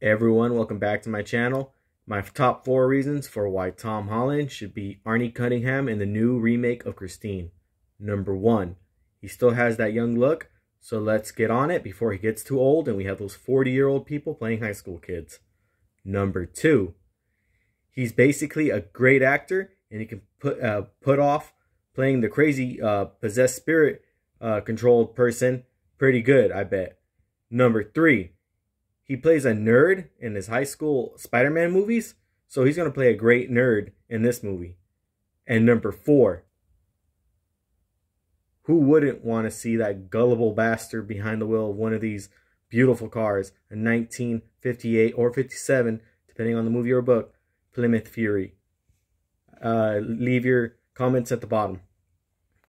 everyone, welcome back to my channel. My top four reasons for why Tom Holland should be Arnie Cunningham in the new remake of Christine. Number one, he still has that young look, so let's get on it before he gets too old and we have those 40 year old people playing high school kids. Number two, he's basically a great actor and he can put uh, put off playing the crazy uh, possessed spirit uh, controlled person pretty good, I bet. Number three, he plays a nerd in his high school Spider-Man movies, so he's going to play a great nerd in this movie. And number four, who wouldn't want to see that gullible bastard behind the wheel of one of these beautiful cars, a 1958 or 57, depending on the movie or book, Plymouth Fury? Uh, leave your comments at the bottom.